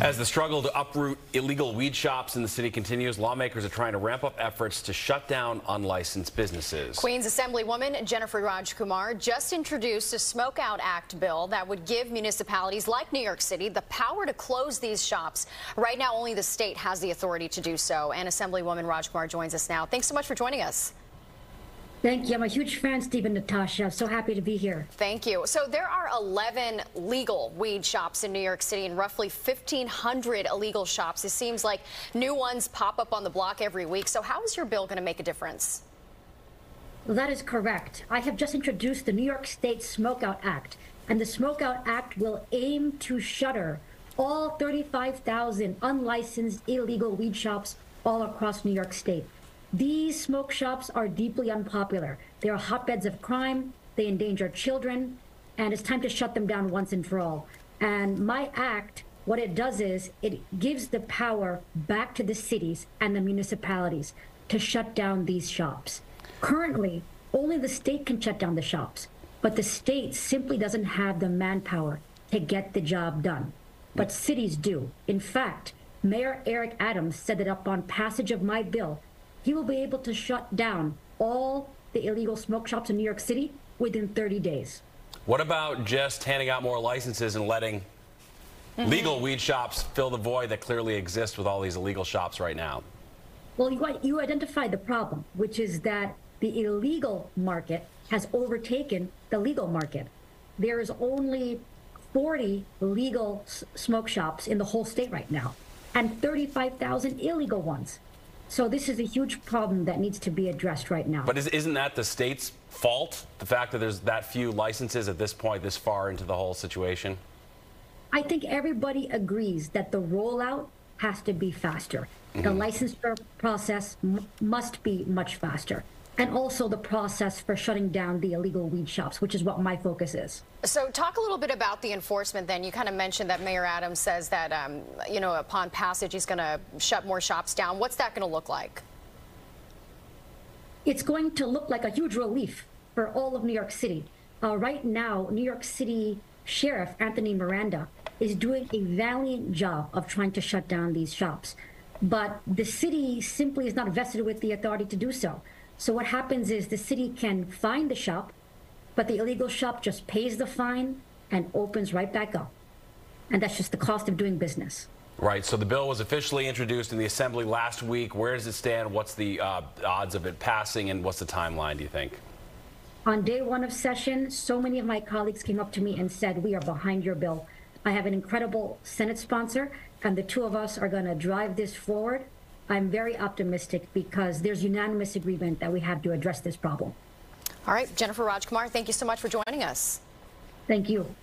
As the struggle to uproot illegal weed shops in the city continues, lawmakers are trying to ramp up efforts to shut down unlicensed businesses. Queens Assemblywoman Jennifer Rajkumar just introduced a Smokeout Act bill that would give municipalities like New York City the power to close these shops. Right now, only the state has the authority to do so. And Assemblywoman Rajkumar joins us now. Thanks so much for joining us. Thank you. I'm a huge fan, Stephen Natasha. I'm So happy to be here. Thank you. So there are 11 legal weed shops in New York City and roughly 1,500 illegal shops. It seems like new ones pop up on the block every week. So how is your bill going to make a difference? Well, that is correct. I have just introduced the New York State Smokeout Act, and the Smokeout Act will aim to shutter all 35,000 unlicensed illegal weed shops all across New York State. These smoke shops are deeply unpopular. They are hotbeds of crime, they endanger children, and it's time to shut them down once and for all. And my act, what it does is it gives the power back to the cities and the municipalities to shut down these shops. Currently, only the state can shut down the shops, but the state simply doesn't have the manpower to get the job done. But cities do. In fact, Mayor Eric Adams said that upon passage of my bill, he will be able to shut down all the illegal smoke shops in New York City within 30 days. What about just handing out more licenses and letting mm -hmm. legal weed shops fill the void that clearly exists with all these illegal shops right now? Well, you, you identified the problem, which is that the illegal market has overtaken the legal market. There is only 40 legal smoke shops in the whole state right now and 35,000 illegal ones. So this is a huge problem that needs to be addressed right now. But is, not that the state's fault, the fact that there's that few licenses at this point, this far into the whole situation? I think everybody agrees that the rollout has to be faster. Mm -hmm. The mm-hmm. licensure process must be much faster and also the process for shutting down the illegal weed shops, which is what my focus is. So talk a little bit about the enforcement then. You kind of mentioned that Mayor Adams says that, um, you know, upon passage, he's going to shut more shops down. What's that going to look like? It's going to look like a huge relief for all of New York City. Uh, right now, New York City Sheriff Anthony Miranda is doing a valiant job of trying to shut down these shops. But the city simply is not vested with the authority to do so. So what happens is the city can fine the shop, but the illegal shop just pays the fine and opens right back up. And that's just the cost of doing business. Right. So the bill was officially introduced in the assembly last week. Where does it stand? What's the uh, odds of it passing, and what's the timeline, do you think? On day one of session, so many of my colleagues came up to me and said, We are behind your bill. I have an incredible Senate sponsor, and the two of us are going to drive this forward. I'm very optimistic because there's unanimous agreement that we have to address this problem. All right, Jennifer Rajkumar, thank you so much for joining us. Thank you.